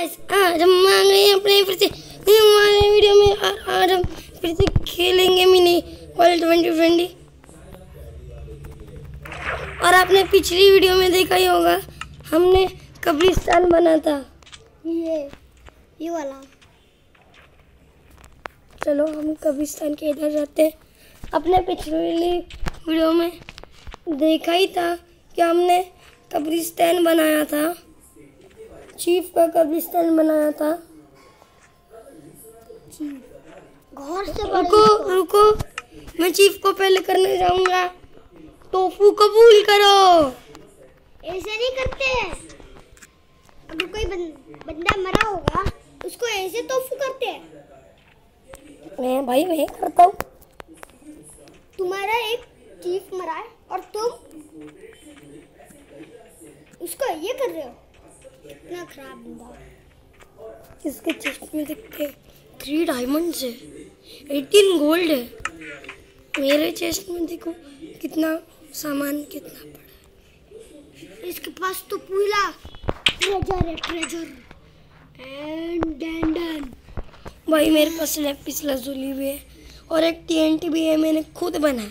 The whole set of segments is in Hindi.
गाइस आज हम अपने फिर से हमारे वीडियो में और आज हम फिर से खेलेंगे मिनी वर्ल्ड ट्वेंटी ट्वेंटी। और आपने पिछली वीडियो में देखा ही होगा हमने कब्रिस्तान बना था। ये ये वाला। चलो हम कब्रिस्तान के इधर जाते हैं। अपने पिछली वीडियो में देखा ही था कि हमने कब्रिस्तान बनाया था। चीफ का कब्रिस्तान बनाया था। घर से रुको रुको मैं चीफ को पहले करने जाऊँगा। टोफू कबूल करो। ऐसे नहीं करते। अगर कोई बंदा मरा होगा उसको ऐसे तोफू करते हैं। मैं भाई मैं करता हूँ। तुम्हारा एक चीफ मरा है और तुम उसको ये कर रहे हो। कितना खराब बंदा इसके चेस्ट में दिखते थ्री डायमंड है। एटीन गोल्ड है। मेरे चेस्ट में देखो कितना सामान कितना पड़ा इसके पास तो पूरा ट्रेजर है ट्रेजर एंड डैंडन भाई मेरे पास लेपिस लजुली भी है और एक टीएनटी भी है मैंने खुद बनाया।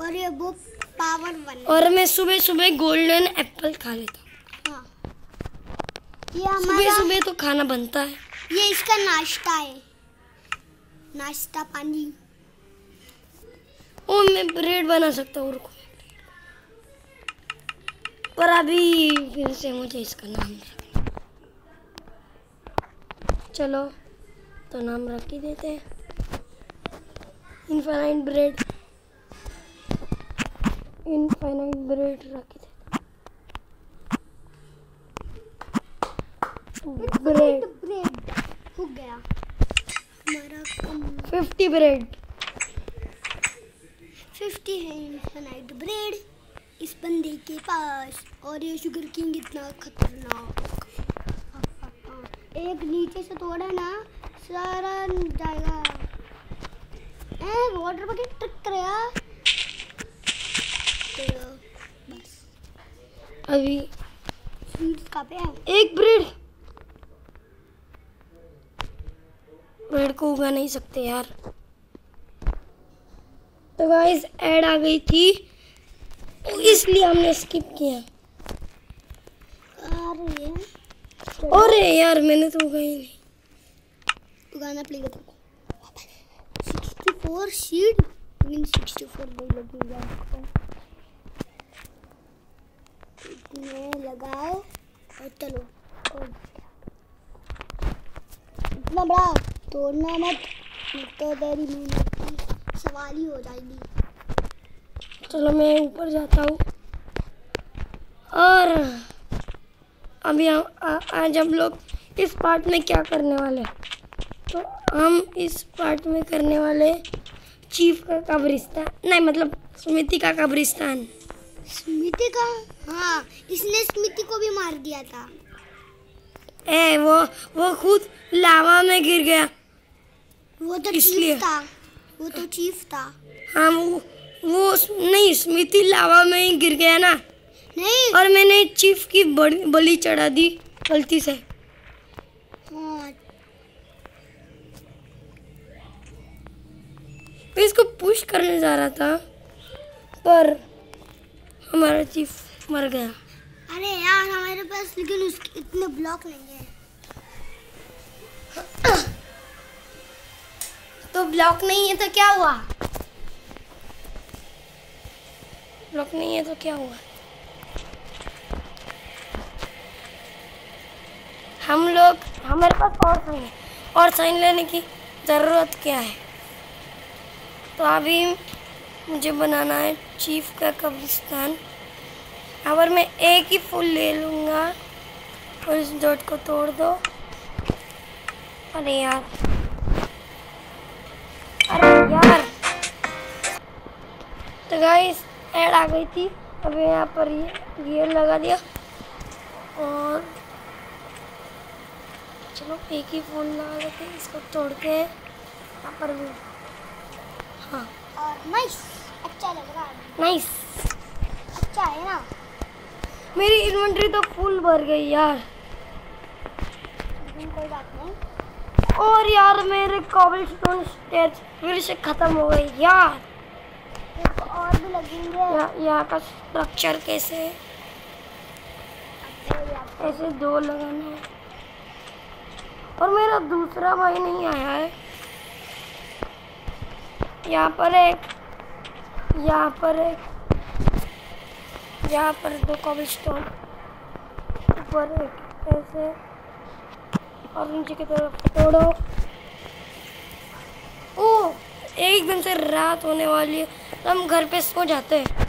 और ये वो पावर वन और मैं सुबह सुबह गोल्डन एप्पल खा लेता हूँ हाँ। सुबह सुबह तो खाना बनता है। ये इसका नाश्ता है। नाश्ता पानी। ओ मैं ब्रेड बना सकता हूँ रुको। पर अभी फिर से मुझे इसका नाम रखना चलो तो नाम रख ही देते हैं। इनफाइनाइट ब्रेड इनफाइनाइट ब्रेड रख ही देते ब्रेड ब्रेड हो गया। हमारा फिफ्टी ब्रेड फिफ्टी है इन्फिनाइट ब्रेड इस बंदे के पास और ये शुगर किंग इतना खतरनाक। एक नीचे से तोड़ा ना सारा जाएगा। ए वाटर बकेट ट्रिक करेगा तो बस। अभी का पे है? एक ब्रेड ब्रेड को उगा नहीं सकते यार। तो गाइस ऐड आ गई थी तो इसलिए हमने स्किप किया। अरे अरे यार मैंने तो उगाई नहीं। उगाना पड़ेगा तुमको। सिक्सटी फोर शीट लेकिन सिक्सटी फोर लगेगा इतने लगाओ और चलो। इतना बड़ा। तोड़ना मत। तो तेरी मेहनत की सवाल ही हो जाएगी। चलो मैं ऊपर जाता हूँ। और अभी हम आज हम लोग इस पार्ट में क्या करने वाले हैं? तो हम इस पार्ट में करने वाले चीफ का कब्रिस्तान। नहीं मतलब स्मृति का कब्रिस्तान। स्मृति का? हाँ इसने स्मृति को भी मार दिया था। ए वो वो खुद लावा में गिर गया। वो तो चीफ था। वो तो चीफ था। हाँ वो, वो नहीं स्मृति लावा में ही गिर गया ना। नहीं। और मैंने चीफ की बलि चढ़ा दी गलती से। हाँ। मैं इसको पुश करने जा रहा था पर हमारा चीफ मर गया। अरे यार हमारे पास लेकिन उसके इतने ब्लॉक नहीं है। तो ब्लॉक नहीं है तो क्या हुआ? ब्लॉक नहीं है तो क्या हुआ? हम लोग, हमारे पास और साइन है। और साइन लेने की ज़रूरत क्या है? तो अभी मुझे बनाना है चीफ का कब्रिस्तान। अगर मैं एक ही फूल ले लूँगा, और इस डॉट को तोड़ दो। अरे यार। गाइस ऐड आ गई थी। अभी यहाँ पर ये ये लगा दिया। और चलो एक ही फ़ोन लगा देते हैं इसको तोड़ के यहाँ पर भी हाँ। और नाइस अच्छा लग रहा है। नाइस अच्छा है ना? मेरी इन्वेंटरी तो फुल भर गई यार। कोई बात नहीं। और यार मेरे कॉबल स्टोन स्टेज फिर से खत्म हो गई यार। और भी लगेंगे यहाँ का स्ट्रक्चर कैसे है? ऐसे दो लगाना है। और मेरा दूसरा भाई नहीं आया है। यहाँ पर एक यहाँ पर एक यहाँ पर दो कॉबल स्टोन ऊपर एक ऐसे। और नीचे की तरफ़ तोड़ो। एकदम से रात होने वाली है। तो हम घर पे सो जाते हैं।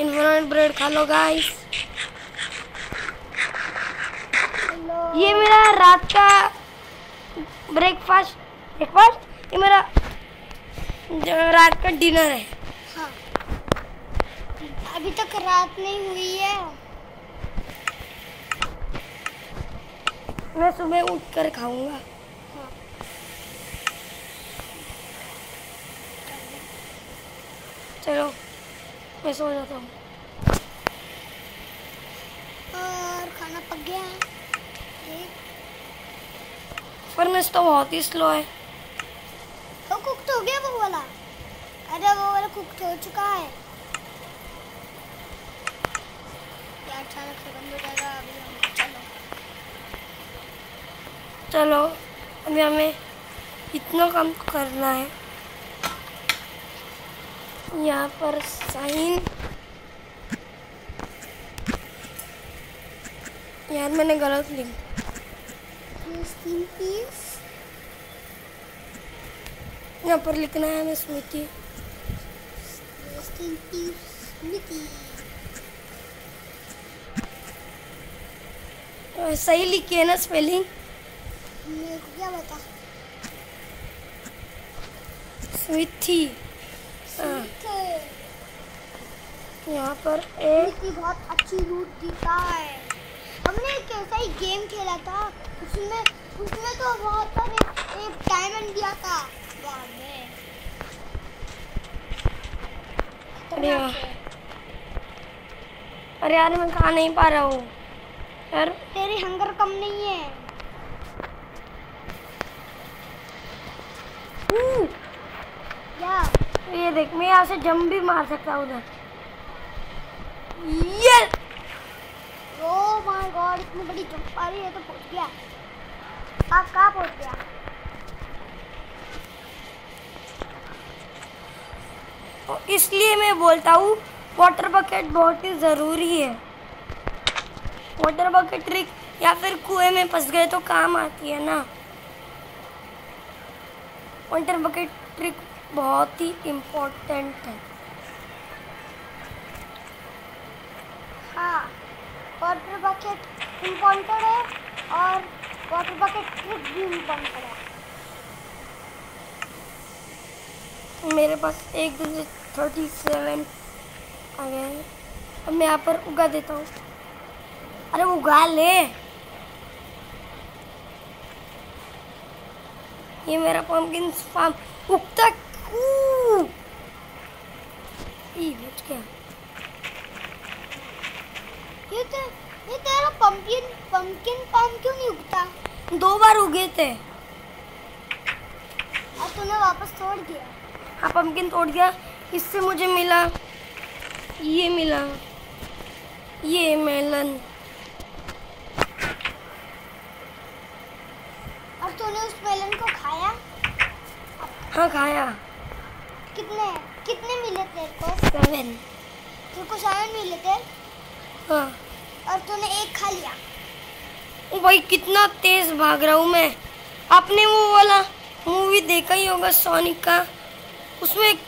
इन्फोनाइट ब्रेड खा लो गाइस ये मेरा रात का ब्रेकफास्ट ब्रेकफास्ट ये मेरा रात का डिनर है। हाँ। अभी तक रात नहीं हुई है। मैं सुबह उठ कर खाऊँगा। चलो मैं सो जाता हूँ। और खाना पक गया है। फर्नेस तो बहुत ही स्लो है। तो कुक हो गया वो वाला। अरे वो वाला कुक हो चुका है। यार से बंद हो जाएगा अभी हम चलो। चलो अभी हमें इतना काम करना है। यहाँ पर साइन यार, मैंने गलत लिख. यहाँ पर लिखना है हमें स्मृति तो सही लिखी है ना स्पेलिंग क्या बता स्मृति हाँ. यहाँ पर एक बहुत अच्छी रूट देता है। हमने एक ऐसा ही गेम खेला था उसमें उसमें तो बहुत पर एक, एक डायमंड दिया था। बाद में अरे वाह। अरे यार मैं खा नहीं पा रहा हूँ। यार। तेरी हंगर कम नहीं है। या। ये देख मैं यहाँ से जम भी मार सकता हूँ उधर। ये ओ माय गॉड इतनी बड़ी जंप आ रही है तो पहुँच गया। आप कहाँ पहुँच गया? तो इसलिए मैं बोलता हूँ वाटर बकेट बहुत ही ज़रूरी है। वाटर बकेट ट्रिक या फिर कुएँ में फंस गए तो काम आती है ना। वाटर बकेट ट्रिक बहुत ही इम्पोर्टेंट है हाँ वाटर बकेट इम्पोर्टेंट है और वाटर बकेट ट्रिक भी इम्पोर्टेंट है। मेरे पास एक दिन से थर्टी सेवन आ गए हैं। अब मैं यहाँ पर उगा देता हूँ। अरे उगा ले। ये मेरा पम्पकिन फार्म उगता! बच गया। ये ते, ये तेरा पंपकिन पंपकिन पाम क्यों नहीं उगता? दो बार उगे थे। और तूने वापस तोड़ दिया। हाँ पम्पकिन तोड़ गया इससे मुझे मिला ये मिला ये मेलन और तूने उस मेलन को खाया? हाँ खाया। कितने कितने मिले तेरे को? सेवन तेरे को सेवन मिले थे? हाँ। और तूने एक खा लिया। ओ भाई कितना तेज भाग रहा हूँ मैं। आपने वो वाला मूवी देखा ही होगा सोनिक का। उसमें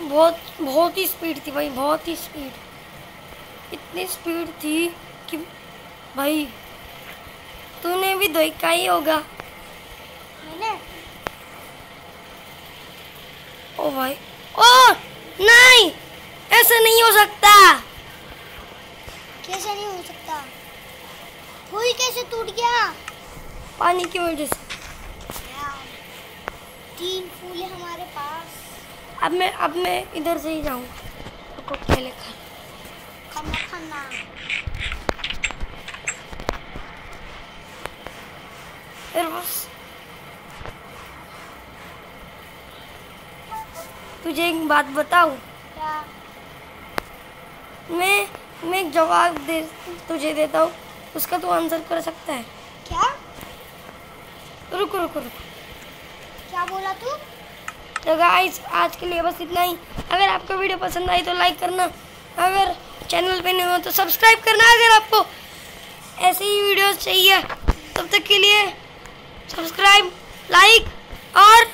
बहुत बहुत ही स्पीड थी भाई बहुत ही स्पीड इतनी स्पीड थी कि भाई तूने भी देखा ही होगा। मैंने? ओ भाई ओ नहीं ऐसा नहीं हो सकता। कैसे नहीं हो सकता। फूल कैसे टूट गया? पानी की वजह से। तीन फूल है हमारे पास। अब मैं अब मैं इधर से ही जाऊँ। रुको पहले खा। खाना खाना। फिर बस तुझे एक बात बताऊँ? मैं मैं एक जवाब दे तुझे देता हूँ। उसका तू आंसर कर सकता है। क्या? रुक रुक रुक। क्या बोला तू? तो गाइस आज के लिए बस इतना ही। अगर आपको वीडियो पसंद आई तो लाइक करना। अगर चैनल पे नहीं हो तो सब्सक्राइब करना अगर आपको ऐसे ही वीडियोस चाहिए। तब तक के लिए सब्सक्राइब लाइक और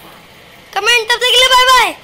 कमेंट तब तक के लिए बाय बाय